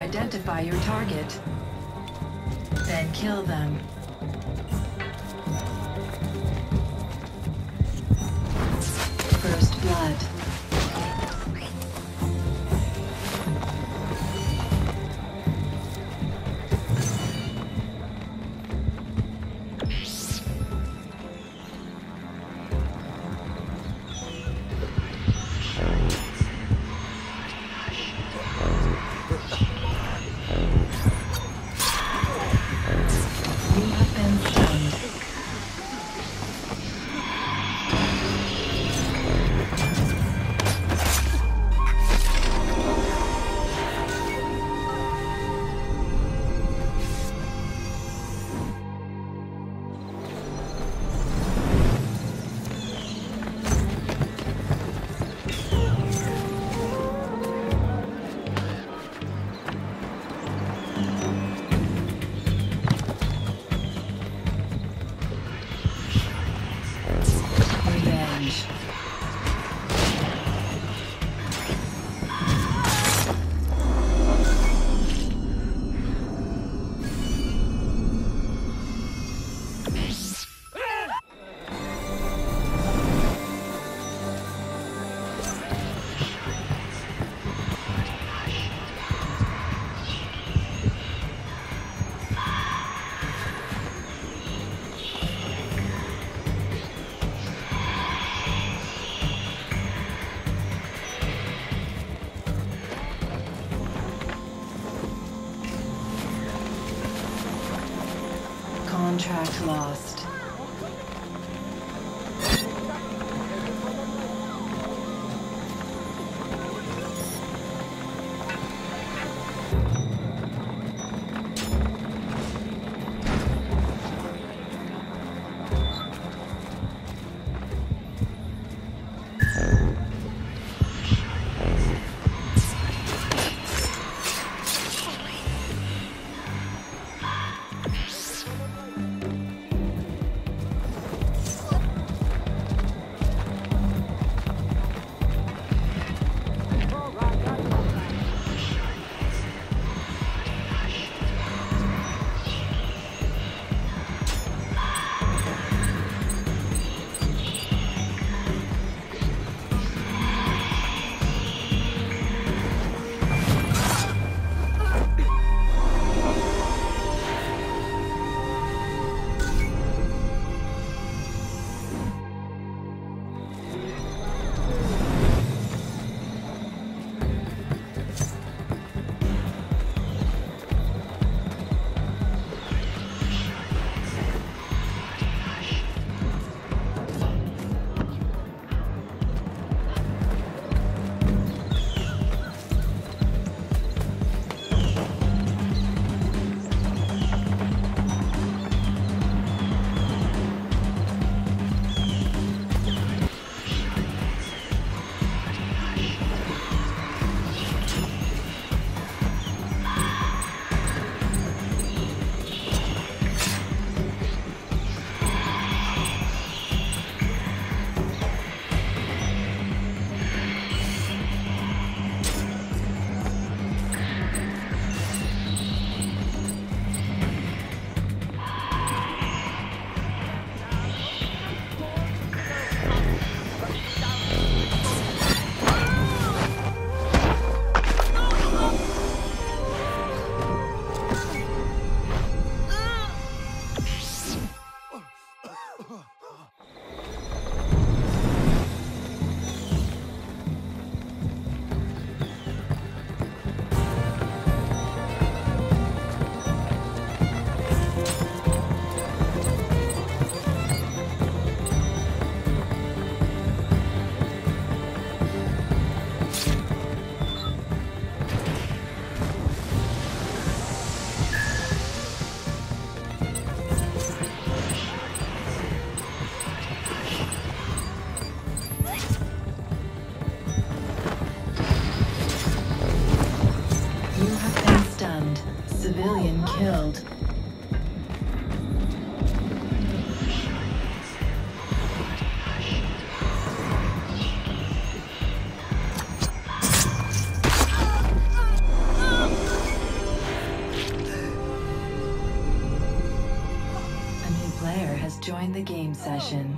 Identify your target. Then kill them. First blood. Contract lost. The game session.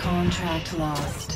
Contract lost.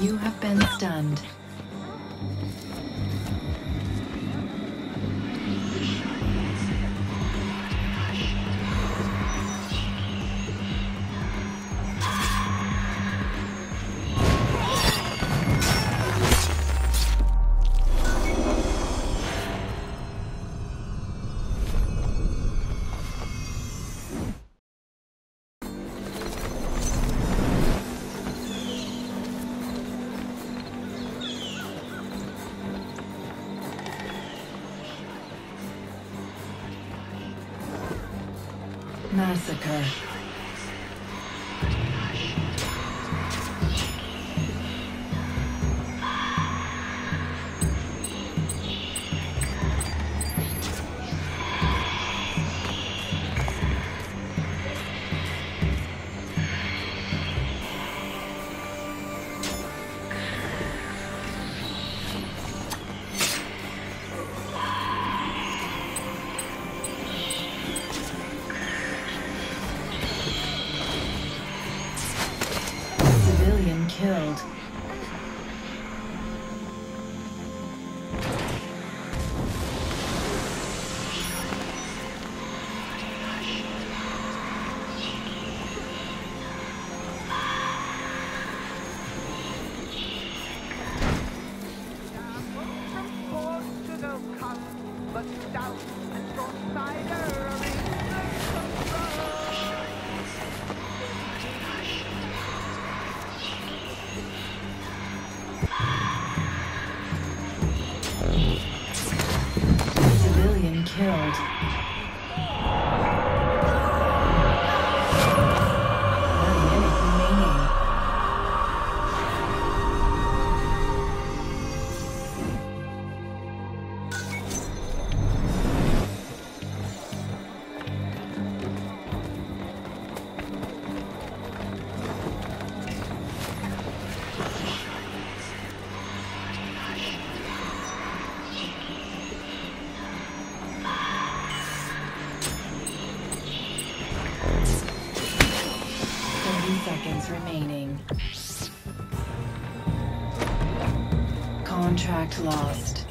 You have been stunned. Massacre. Civilian killed. Contract lost.